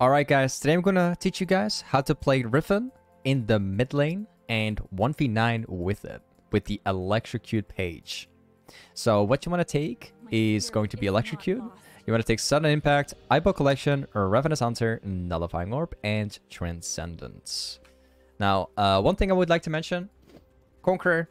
Alright guys, today I'm gonna teach you guys how to play Riven in the mid lane and 1v9 with it, with the Electrocute page. So what you want to take is going to be Electrocute. You want to take Sudden Impact, Eyeball Collection, Ravenous Hunter, Nullifying Orb, and Transcendence. Now, uh, one thing I would like to mention, Conqueror,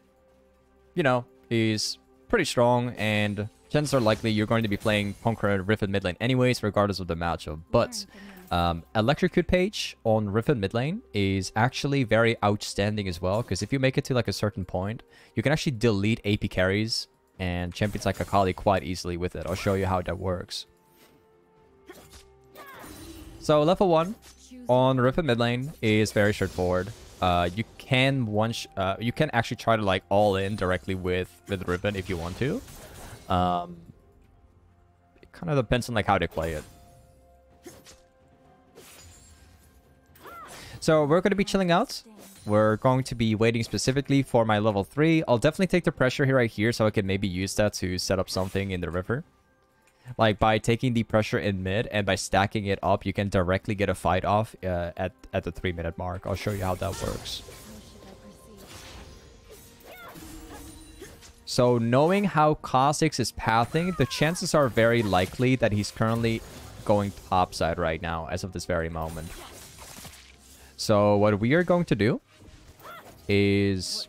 you know, is pretty strong and chances are likely you're going to be playing Conqueror Riven mid lane anyways, regardless of the matchup. But um, Electrocute page on Riven mid lane is actually very outstanding as well, because if you make it to like a certain point, you can actually delete AP carries and champions like Akali quite easily with it. I'll show you how that works. So level 1 on Riven mid lane is very straightforward. Uh, you can one uh, you can actually try to like all in directly with with Riven if you want to. Um, it kind of depends on like how they play it. So we're going to be chilling out. We're going to be waiting specifically for my level 3. I'll definitely take the pressure here right here so I can maybe use that to set up something in the river. Like by taking the pressure in mid and by stacking it up, you can directly get a fight off uh, at, at the 3 minute mark. I'll show you how that works. So knowing how Kha'Zix is pathing, the chances are very likely that he's currently going topside right now as of this very moment. So what we are going to do is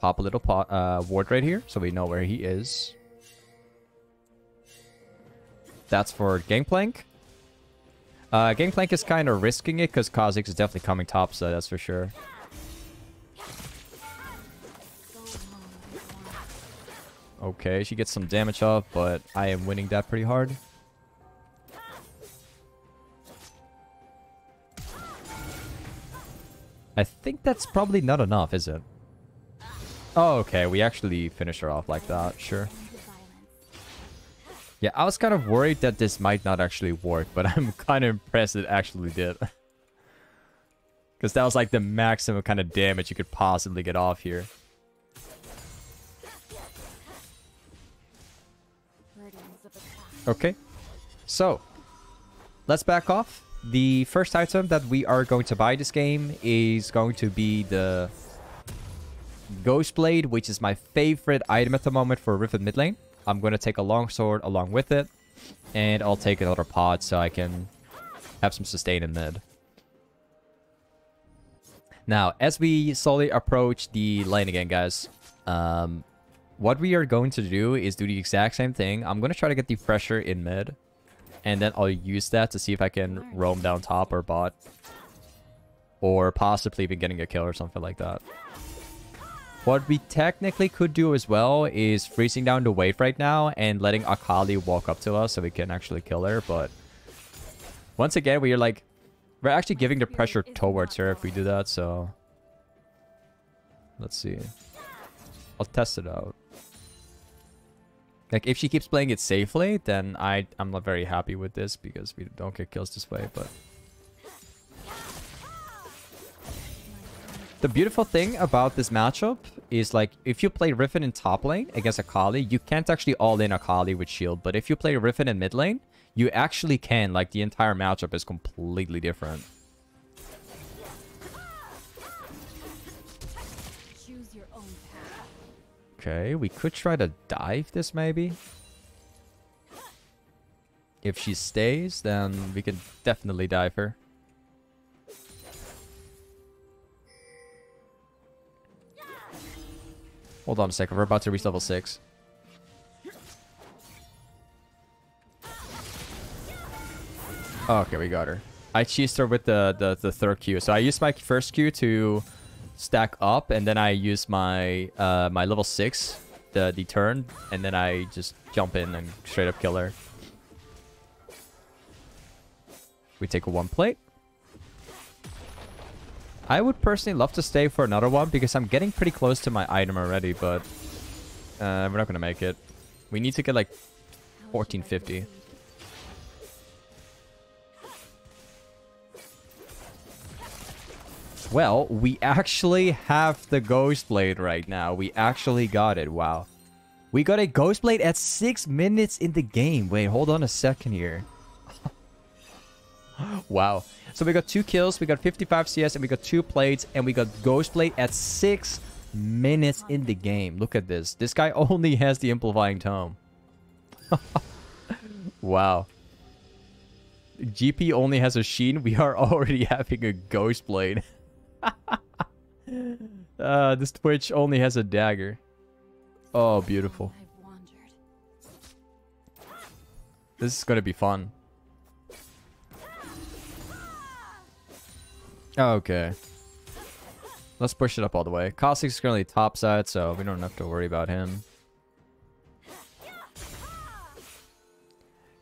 pop a little pot, uh, ward right here so we know where he is. That's for Gangplank. Uh, Gangplank is kind of risking it because Kha'Zix is definitely coming topside, that's for sure. Okay, she gets some damage off, but I am winning that pretty hard. I think that's probably not enough, is it? Oh, okay. We actually finish her off like that. Sure. Yeah, I was kind of worried that this might not actually work, but I'm kind of impressed it actually did. Because that was like the maximum kind of damage you could possibly get off here. Okay. So, let's back off the first item that we are going to buy this game is going to be the Ghost Blade, which is my favorite item at the moment for Riven mid lane. I'm going to take a longsword along with it, and I'll take another pod so I can have some sustain in mid. Now, as we slowly approach the lane again, guys, um, what we are going to do is do the exact same thing. I'm going to try to get the pressure in mid. And then I'll use that to see if I can roam down top or bot. Or possibly even getting a kill or something like that. What we technically could do as well is freezing down the wave right now and letting Akali walk up to us so we can actually kill her. But once again, we are like... We're actually giving the pressure towards her if we do that, so... Let's see. I'll test it out. Like, if she keeps playing it safely, then I, I'm not very happy with this because we don't get kills this way, but... The beautiful thing about this matchup is, like, if you play Riven in top lane against Akali, you can't actually all-in Akali with shield, but if you play Riven in mid lane, you actually can. Like, the entire matchup is completely different. Okay, we could try to dive this maybe. If she stays, then we can definitely dive her. Hold on a second, we're about to reach level 6. Oh, okay, we got her. I cheesed her with the, the, the third Q. So I used my first Q to stack up, and then I use my uh, my level 6, the, the turn, and then I just jump in and straight up kill her. We take a one plate. I would personally love to stay for another one because I'm getting pretty close to my item already, but uh, we're not going to make it. We need to get like 1450. Well, we actually have the Ghost Blade right now. We actually got it. Wow. We got a Ghost Blade at 6 minutes in the game. Wait, hold on a second here. wow. So we got two kills, we got 55 CS, and we got two plates, and we got Ghost Blade at six minutes in the game. Look at this. This guy only has the Amplifying Tome. wow. GP only has a Sheen. We are already having a Ghost Blade. Uh, this Twitch only has a dagger. Oh, beautiful. This is gonna be fun. Okay. Let's push it up all the way. Kha'Zix is currently top side, so we don't have to worry about him.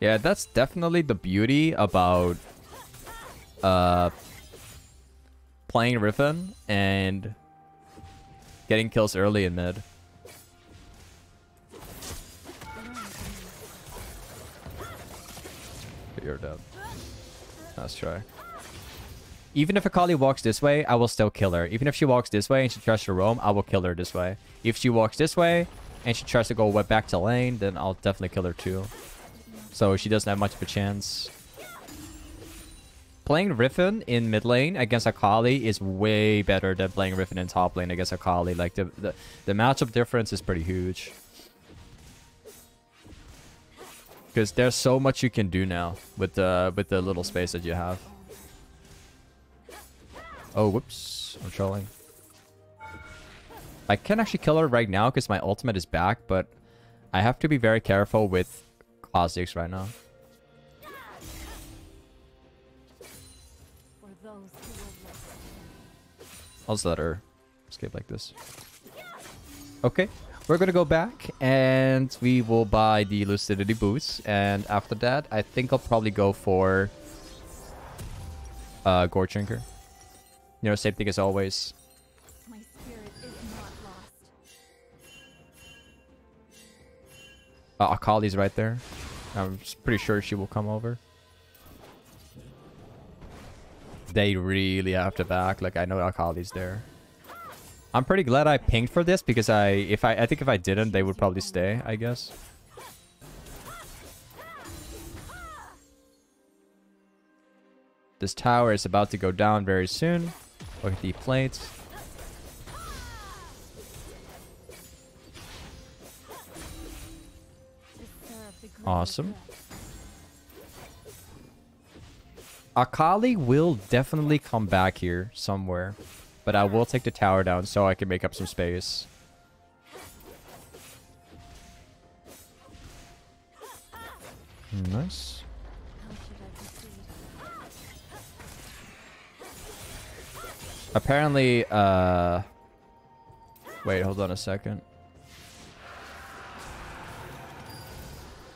Yeah, that's definitely the beauty about uh, playing Riven and getting kills early in mid. You're dead. Let's try. Even if Akali walks this way, I will still kill her. Even if she walks this way and she tries to roam, I will kill her this way. If she walks this way and she tries to go back to lane, then I'll definitely kill her too. So she doesn't have much of a chance. Playing Riven in mid lane against Akali is way better than playing Riven in top lane against Akali. Like, the, the, the matchup difference is pretty huge. Because there's so much you can do now with the, with the little space that you have. Oh, whoops. I'm trolling. I can actually kill her right now because my ultimate is back, but I have to be very careful with Kha'Zix right now. I'll just let her escape like this. Okay, we're gonna go back and we will buy the Lucidity boots. And after that, I think I'll probably go for uh, Goredrinker. You know, same thing as always. My spirit is not lost. Uh, Akali's right there. I'm pretty sure she will come over. They really have to back. Like, I know Akali's there. I'm pretty glad I pinged for this because I, if I, I think if I didn't, they would probably stay, I guess. This tower is about to go down very soon. Look at the plates. Awesome. Akali will definitely come back here somewhere. But I will take the tower down so I can make up some space. Nice. Apparently, uh... Wait, hold on a second.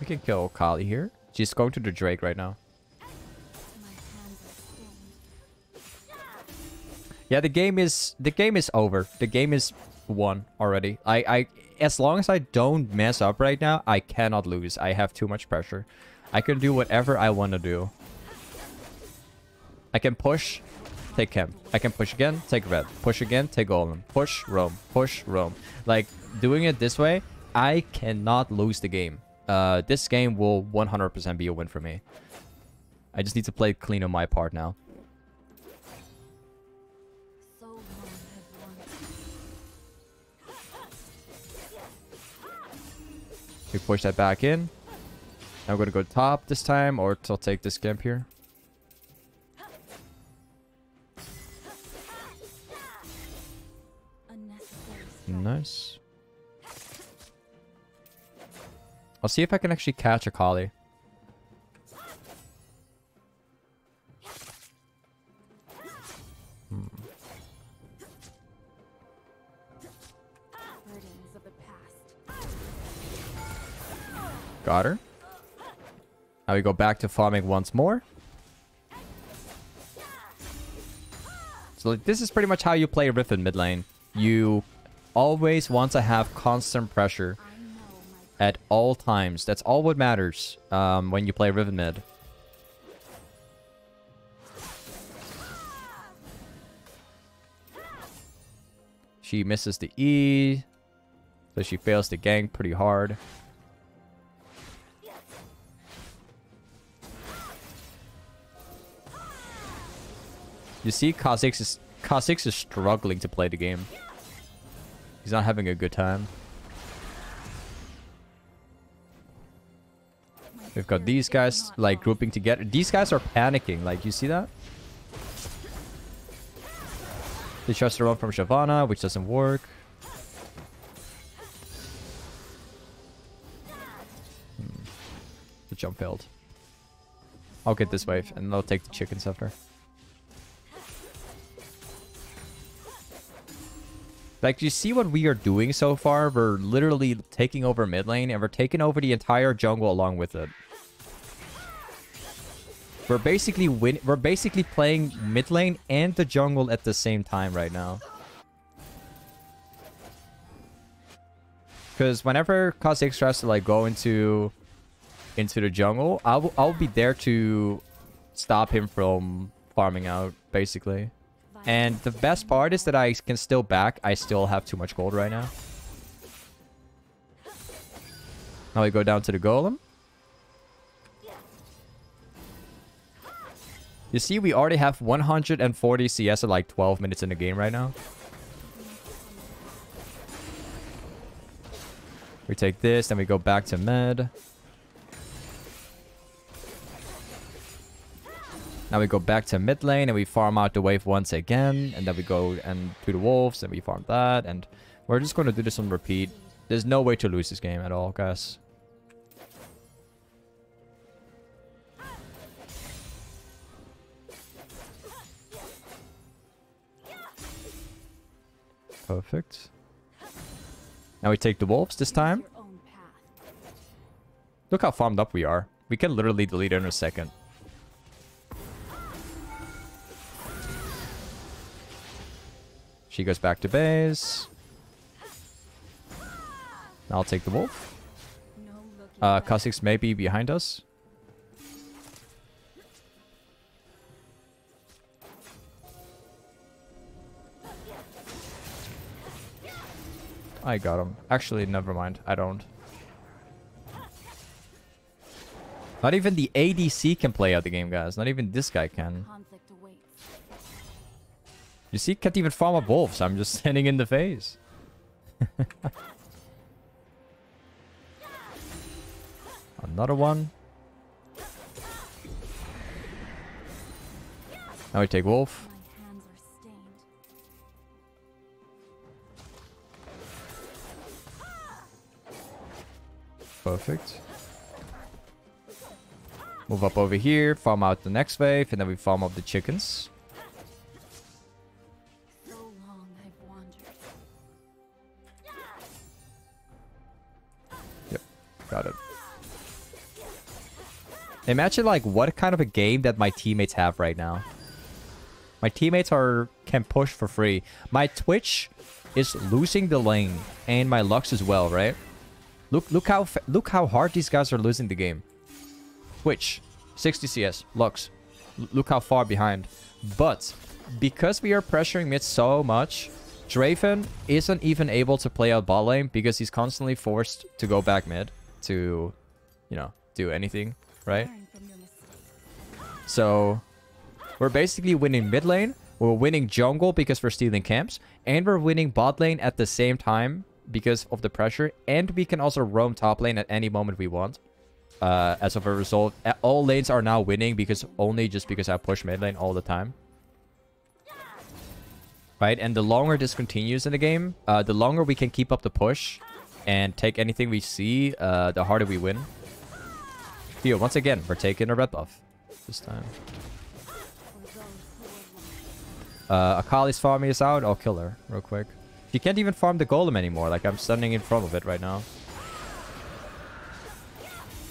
We can kill Kali here. She's going to the Drake right now. Yeah, the game is the game is over. The game is won already. I I as long as I don't mess up right now, I cannot lose. I have too much pressure. I can do whatever I want to do. I can push take him. I can push again, take red. Push again, take golem. Push, roam. Push, roam. Like, doing it this way, I cannot lose the game. Uh, this game will 100% be a win for me. I just need to play clean on my part now. We push that back in. Now I'm going to go top this time, or to take this camp here. Nice. I'll see if I can actually catch a Hmm. Got her. Now we go back to farming once more. So this is pretty much how you play Riven mid lane. You always want to have constant pressure at all times. That's all what matters um, when you play Riven mid. She misses the E, so she fails the gank pretty hard. You see, Kha'Zix is is struggling to play the game. He's not having a good time. We've got these guys like grouping together. These guys are panicking. Like, you see that? They tries to run from Shyvana, which doesn't work. Hmm. The jump failed. I'll get this wave, and I'll take the chickens after. Like, you see what we are doing so far? We're literally taking over mid lane, and we're taking over the entire jungle along with it. We're basically win we're basically playing mid lane and the jungle at the same time right now. Because whenever Kha'Zix tries to like go into into the jungle, I'll I'll be there to stop him from farming out, basically. And the best part is that I can still back. I still have too much gold right now. Now we go down to the golem. You see, we already have 140 CS at like 12 minutes in the game right now. We take this, then we go back to med. Now we go back to mid lane and we farm out the wave once again. And then we go and to the wolves and we farm that. And we're just going to do this on repeat. There's no way to lose this game at all, guys. Perfect. Now we take the wolves this time. Look how farmed up we are. We can literally delete it in a second. She goes back to base. I'll take the wolf. Uh, Kha'Zix may be behind us. I got him. Actually, never mind. I don't. Not even the ADC can play out the game, guys. Not even this guy can. You see, can't even farm up wolves. I'm just standing in the face. Another one. Now we take wolf. Perfect. Move up over here, farm out the next wave, and then we farm up the chickens. Imagine like what kind of a game that my teammates have right now. My teammates are can push for free. My Twitch is losing the lane and my Lux as well, right? Look, look how look how hard these guys are losing the game. Twitch, 60 CS, Lux. L look how far behind. But because we are pressuring mid so much, Draven isn't even able to play out bot lane because he's constantly forced to go back mid to, you know, do anything, right? So we're basically winning mid lane. We're winning jungle because we're stealing camps. And we're winning bot lane at the same time because of the pressure. And we can also roam top lane at any moment we want. Uh, as of a result, all lanes are now winning because only just because I push mid lane all the time. Right, and the longer this continues in the game, uh, the longer we can keep up the push and take anything we see, uh, the harder we win. Here, once again, we're taking a red buff this time. Uh, Akali's farming us out. I'll kill her real quick. You can't even farm the golem anymore. Like, I'm standing in front of it right now.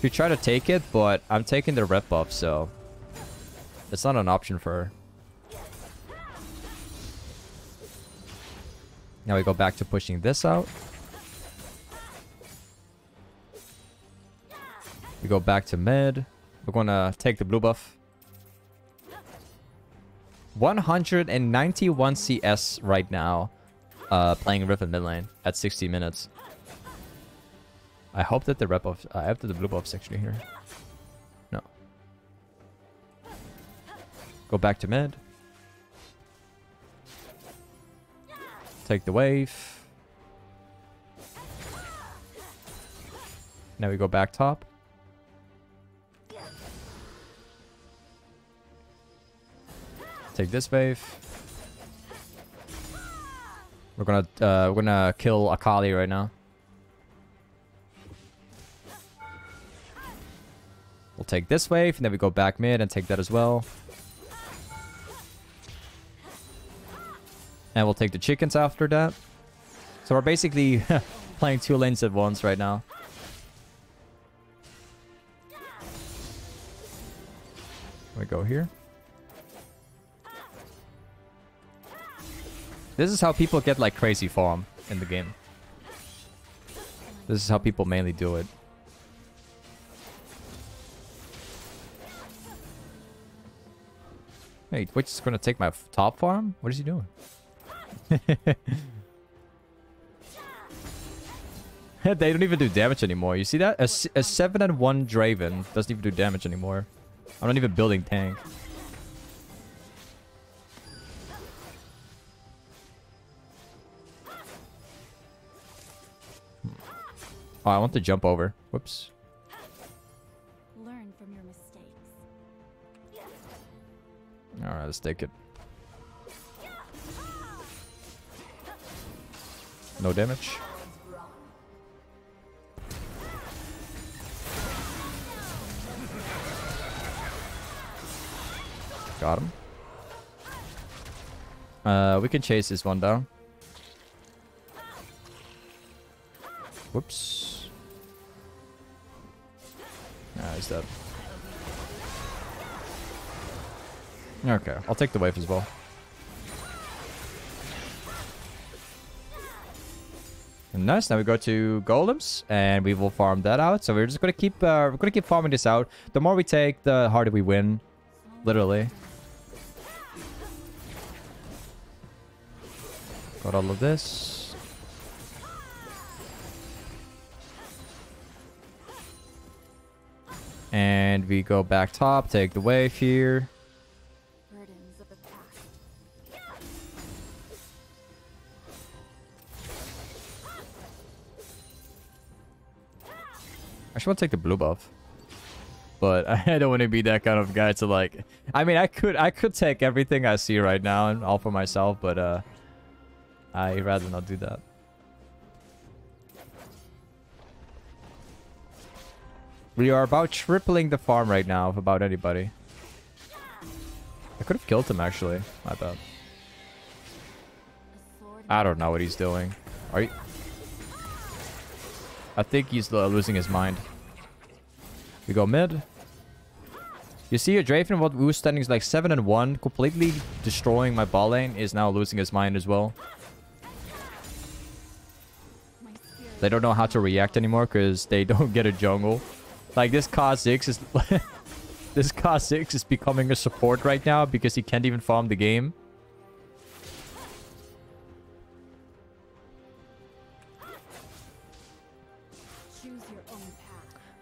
You try to take it, but I'm taking the red buff, so... It's not an option for her. Now we go back to pushing this out. We go back to mid. We're gonna take the blue buff. 191 CS right now uh, playing Riven mid lane at 60 minutes. I hope that the buff, I hope that the blue buff's actually here. No. Go back to mid. Take the wave. Now we go back top. Take this wave. We're gonna uh, we're gonna kill Akali right now. We'll take this wave, and then we go back mid and take that as well. And we'll take the chickens after that. So we're basically playing two lanes at once right now. We go here. This is how people get like crazy farm in the game. This is how people mainly do it. Wait, which is gonna take my top farm? What is he doing? they don't even do damage anymore. You see that? A, a 7 and 1 Draven doesn't even do damage anymore. I'm not even building tank. Oh, I want to jump over. Whoops. Learn from your mistakes. Alright, let's take it. No damage. Got him. Uh, we can chase this one down. Whoops. Ah, he's dead. Okay, I'll take the wife as well. Nice. Now we go to golems, and we will farm that out. So we're just gonna keep uh, we're gonna keep farming this out. The more we take, the harder we win. Literally. Got all of this. And we go back top, take the wave here. I should want to take the blue buff. But I don't want to be that kind of guy to like... I mean, I could I could take everything I see right now and all for myself, but uh, I'd rather not do that. We are about tripling the farm right now of about anybody. I could have killed him actually. My bad. I don't know what he's doing. Are you... I think he's uh, losing his mind. We go mid. You see a Draven, what who's standing is like 7 and 1, completely destroying my ball lane, is now losing his mind as well. They don't know how to react anymore because they don't get a jungle. Like this Kha'Zix is... this Kha'Zix is becoming a support right now because he can't even farm the game.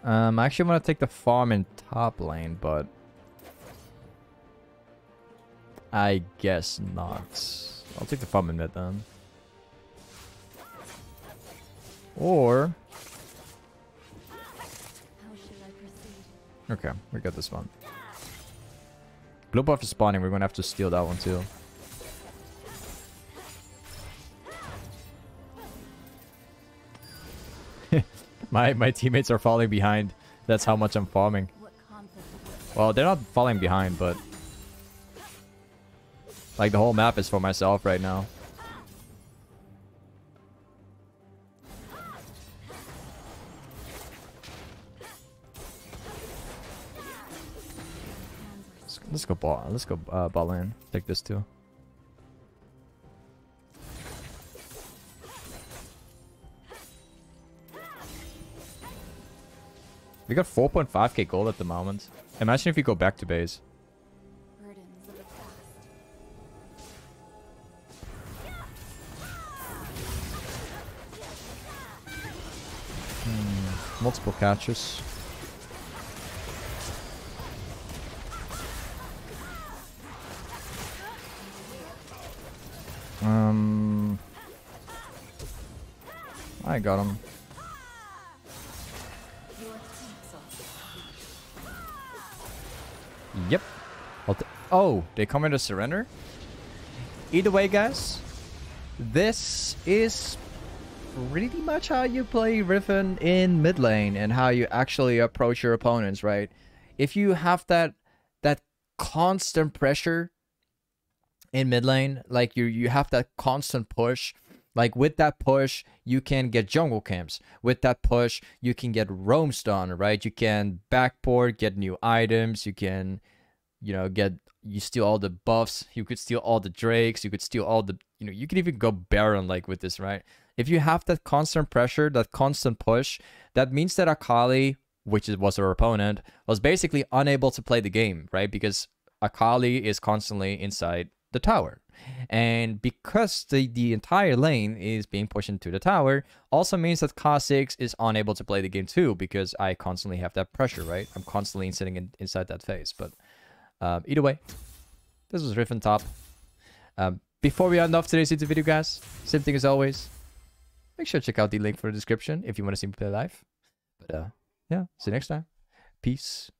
Um, I actually want to take the farm in top lane, but... I guess not. I'll take the farm in mid then. Or... Okay, we got this one. Blue buff is spawning. We're going to have to steal that one too. my my teammates are falling behind. That's how much I'm farming. Well, they're not falling behind, but... Like, the whole map is for myself right now. Let's, go ball. Let's go uh, ball in. Take this too. We got 4.5k gold at the moment. Imagine if we go back to base. Past. Multiple catches. Got him. Yep. Oh, they come in to surrender? Either way, guys, this is pretty much how you play Riven in mid lane and how you actually approach your opponents, right? If you have that that constant pressure in mid lane, like you you have that constant push, like with that push, you can get jungle camps. With that push, you can get roams done, right? You can backport, get new items, you can you know, get you steal all the buffs, you could steal all the drakes, you could steal all the you know, you could even go baron like with this, right? If you have that constant pressure, that constant push, that means that Akali, which was her opponent, was basically unable to play the game, right? Because Akali is constantly inside the tower. And because the, the entire lane is being pushed into the tower, also means that Kha'Zix is unable to play the game too, because I constantly have that pressure, right? I'm constantly sitting in, inside that phase. But um, either way, this was Riven top. Um, before we end off today's YouTube video, guys, same thing as always. Make sure to check out the link for the description if you want to see me play live. But uh, yeah, see you next time. Peace.